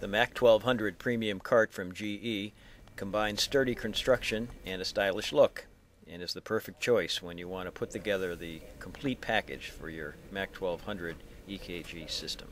The Mac 1200 premium cart from GE combines sturdy construction and a stylish look and is the perfect choice when you want to put together the complete package for your Mac 1200 EKG system.